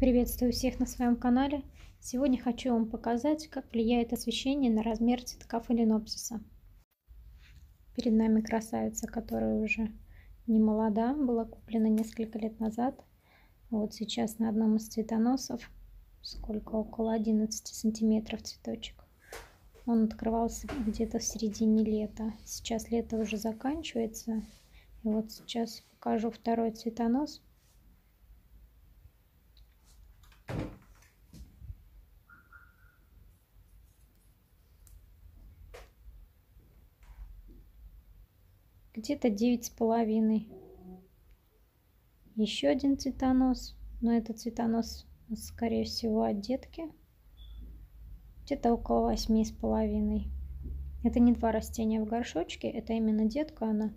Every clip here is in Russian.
Приветствую всех на своем канале. Сегодня хочу вам показать, как влияет освещение на размер цветка фаленопсиса. Перед нами красавица, которая уже не молода, была куплена несколько лет назад. Вот сейчас на одном из цветоносов, сколько, около 11 сантиметров цветочек. Он открывался где-то в середине лета. Сейчас лето уже заканчивается. И вот сейчас покажу второй цветонос. Где-то девять с половиной. Еще один цветонос, но это цветонос, скорее всего, от детки. Где-то около восьми с половиной. Это не два растения в горшочке, это именно детка. Она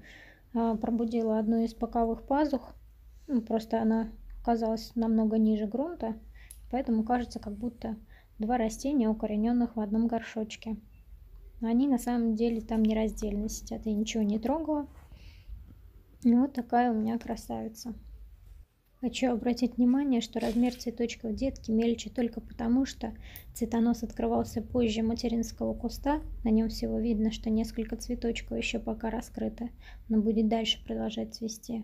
а, пробудила одну из боковых пазух. Ну, просто она оказалась намного ниже грунта, поэтому кажется, как будто два растения, укорененных в одном горшочке. Они на самом деле там не раздельно сидят. Я ничего не трогала. И вот такая у меня красавица. Хочу обратить внимание, что размер цветочков детки мельче только потому, что цветонос открывался позже материнского куста. На нем всего видно, что несколько цветочков еще пока раскрыты, но будет дальше продолжать цвести.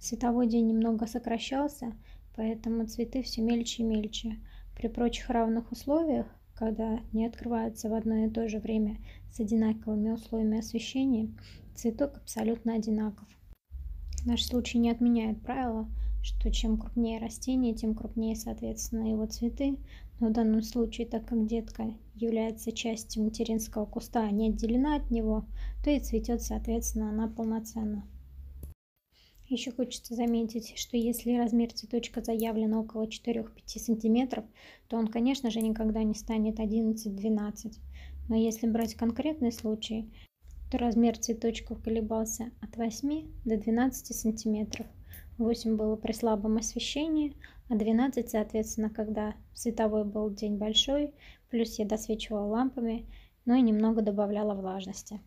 Световой день немного сокращался, поэтому цветы все мельче и мельче. При прочих равных условиях когда не открываются в одно и то же время с одинаковыми условиями освещения, цветок абсолютно одинаков. Наш случай не отменяет правило, что чем крупнее растение, тем крупнее, соответственно, его цветы. Но в данном случае, так как детка является частью материнского куста, а не отделена от него, то и цветет, соответственно, она полноценно. Еще хочется заметить, что если размер цветочка заявлен около 4-5 см, то он, конечно же, никогда не станет 11-12. Но если брать конкретный случай, то размер цветочков колебался от 8 до 12 см. 8 было при слабом освещении, а 12, соответственно, когда световой был день большой, плюс я досвечивала лампами, но и немного добавляла влажности.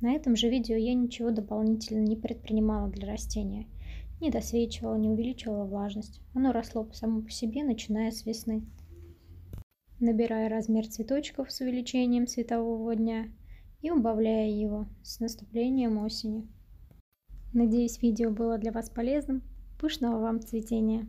На этом же видео я ничего дополнительно не предпринимала для растения. Не досвечивала, не увеличивала влажность. Оно росло само по себе, начиная с весны. Набирая размер цветочков с увеличением светового дня и убавляя его с наступлением осени. Надеюсь, видео было для вас полезным. Пышного вам цветения!